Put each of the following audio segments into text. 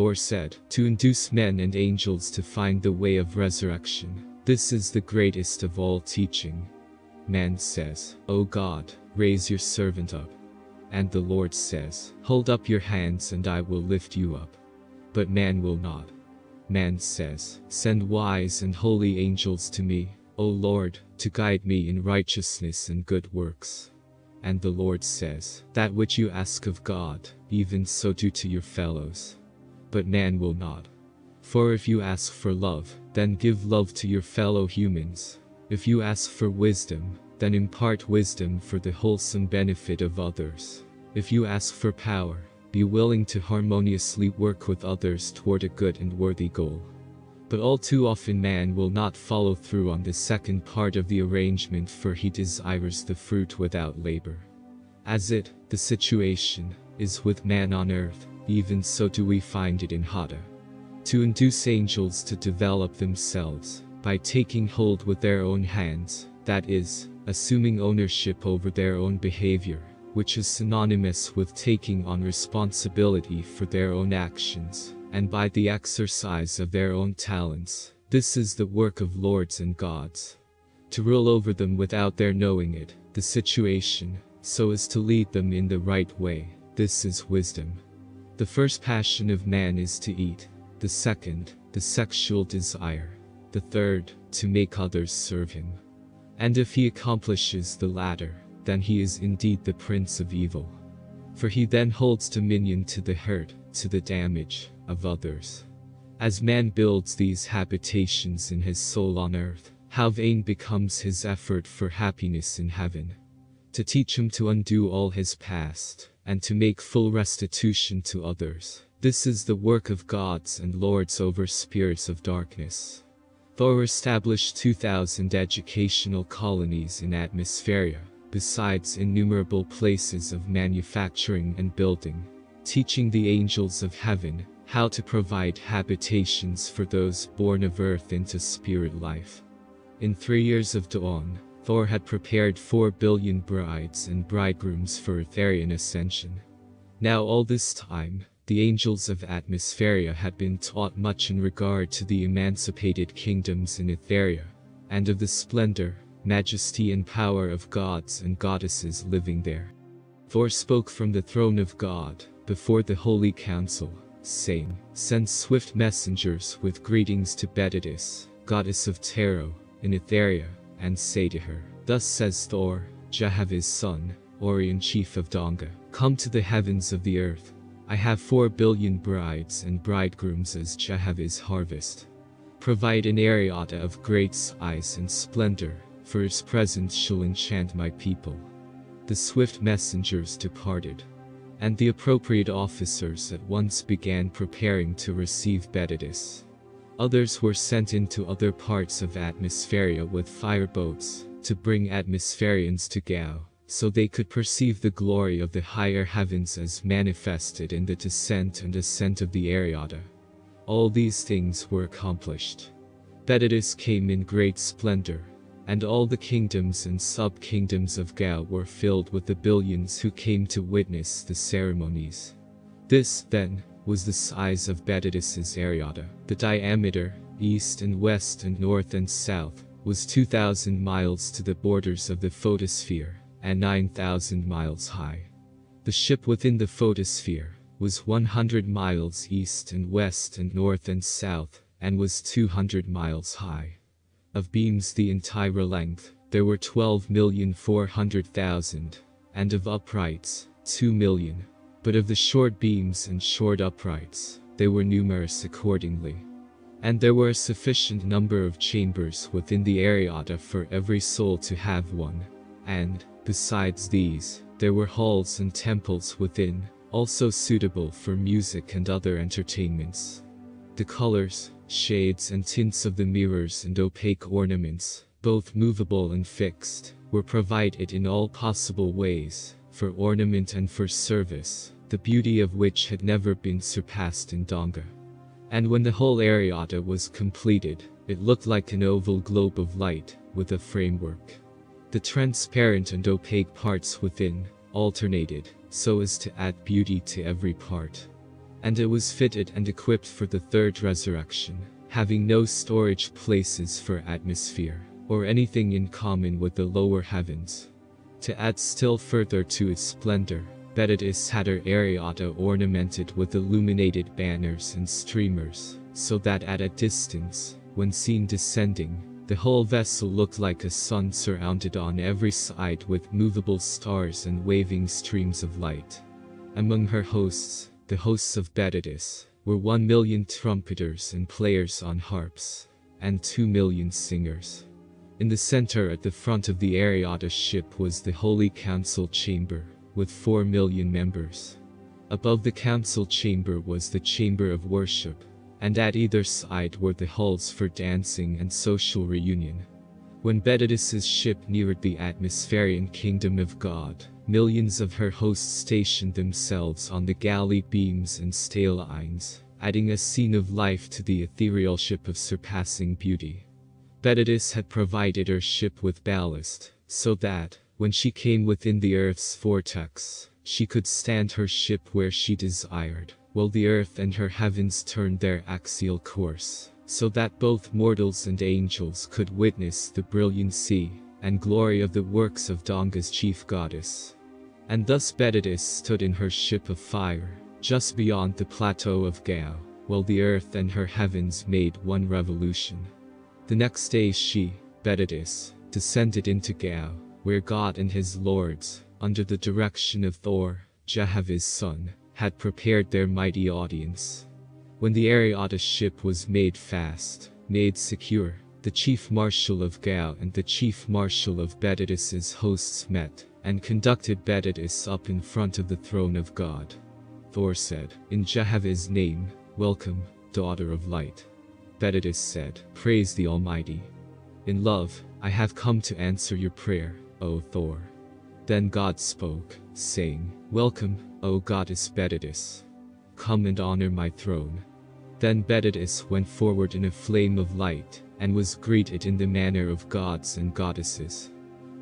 Thor said, to induce men and angels to find the way of resurrection. This is the greatest of all teaching. Man says, O God, raise your servant up. And the Lord says, Hold up your hands and I will lift you up. But man will not. Man says, Send wise and holy angels to me, O Lord, to guide me in righteousness and good works. And the Lord says, That which you ask of God, even so do to your fellows. But man will not. For if you ask for love, then give love to your fellow humans. If you ask for wisdom, then impart wisdom for the wholesome benefit of others. If you ask for power, be willing to harmoniously work with others toward a good and worthy goal. But all too often man will not follow through on the second part of the arrangement for he desires the fruit without labor. As it, the situation, is with man on earth, even so do we find it in Hada. To induce angels to develop themselves, by taking hold with their own hands, that is, assuming ownership over their own behavior, which is synonymous with taking on responsibility for their own actions, and by the exercise of their own talents. This is the work of lords and gods. To rule over them without their knowing it, the situation, so as to lead them in the right way, this is wisdom. The first passion of man is to eat, the second, the sexual desire, the third, to make others serve him. And if he accomplishes the latter, then he is indeed the prince of evil. For he then holds dominion to the hurt, to the damage, of others. As man builds these habitations in his soul on earth, how vain becomes his effort for happiness in heaven. To teach him to undo all his past, and to make full restitution to others. This is the work of gods and lords over spirits of darkness. Thor established 2,000 educational colonies in Atmospheria, besides innumerable places of manufacturing and building, teaching the angels of heaven how to provide habitations for those born of earth into spirit life. In three years of dawn, Thor had prepared four billion brides and bridegrooms for Etherian ascension. Now all this time, the angels of Atmospheria had been taught much in regard to the emancipated kingdoms in Etheria, and of the splendor, majesty and power of gods and goddesses living there. Thor spoke from the throne of God, before the holy council, saying, Send swift messengers with greetings to Betatis, goddess of Tarot, in Etheria, and say to her, Thus says Thor, Jahavi's son, Orian chief of Donga, Come to the heavens of the earth. I have four billion brides and bridegrooms as Jahavi's harvest. Provide an Ariata of great size and splendor, for his presence shall enchant my people. The swift messengers departed, and the appropriate officers at once began preparing to receive Betatis. Others were sent into other parts of Atmospheria with fireboats, to bring Atmospherians to Gao, so they could perceive the glory of the higher heavens as manifested in the descent and ascent of the Ariata. All these things were accomplished. Betatis came in great splendor, and all the kingdoms and sub-kingdoms of Gao were filled with the billions who came to witness the ceremonies. This, then, was the size of Betatis's Ariata. The diameter, east and west and north and south, was 2,000 miles to the borders of the photosphere, and 9,000 miles high. The ship within the photosphere was 100 miles east and west and north and south, and was 200 miles high. Of beams the entire length, there were 12,400,000, and of uprights, 2 million. But of the short beams and short uprights, they were numerous accordingly. And there were a sufficient number of chambers within the Ariata for every soul to have one. And, besides these, there were halls and temples within, also suitable for music and other entertainments. The colors, shades and tints of the mirrors and opaque ornaments, both movable and fixed, were provided in all possible ways, for ornament and for service, the beauty of which had never been surpassed in Donga. And when the whole Ariata was completed, it looked like an oval globe of light, with a framework. The transparent and opaque parts within, alternated, so as to add beauty to every part. and it was fitted and equipped for the third resurrection, having no storage places for atmosphere, or anything in common with the lower heavens. To add still further to its splendor, Betatis had her Areata ornamented with illuminated banners and streamers, so that at a distance, when seen descending, the whole vessel looked like a sun surrounded on every side with movable stars and waving streams of light. Among her hosts, the hosts of Betatis, were one million trumpeters and players on harps, and two million singers. In the center at the front of the Areata ship was the Holy Council Chamber, with four million members. Above the council chamber was the chamber of worship, and at either side were the halls for dancing and social reunion. When Betatis's ship neared the atmospherian kingdom of God, millions of her hosts stationed themselves on the galley beams and stalines, adding a scene of life to the ethereal ship of surpassing beauty. Betatis had provided her ship with ballast, so that, when she came within the earth's vortex, she could stand her ship where she desired, while the earth and her heavens turned their axial course, so that both mortals and angels could witness the brilliancy and glory of the works of Donga's chief goddess. And thus Betatis stood in her ship of fire, just beyond the plateau of Gao, while the earth and her heavens made one revolution. The next day she, Betatis, descended into Gao, where God and his lords, under the direction of Thor, Jehovah's son, had prepared their mighty audience. When the Areata ship was made fast, made secure, the chief marshal of Gao and the chief marshal of Betatis's hosts met, and conducted Betatis up in front of the throne of God. Thor said, In Jehovah's name, welcome, daughter of light. Betatis said, Praise the Almighty. In love, I have come to answer your prayer, O Thor. Then God spoke, saying, Welcome, O goddess Betatis. Come and honor my throne. Then Betatis went forward in a flame of light, and was greeted in the manner of gods and goddesses.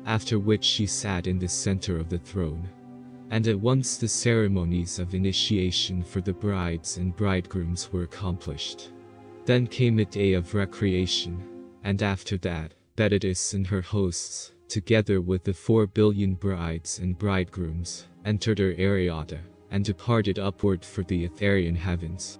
After which she sat in the center of the throne. And at once the ceremonies of initiation for the brides and bridegrooms were accomplished. Then came a day of recreation, and after that, Betatis and her hosts, together with the four billion brides and bridegrooms, entered her Areata, and departed upward for the Etherian heavens.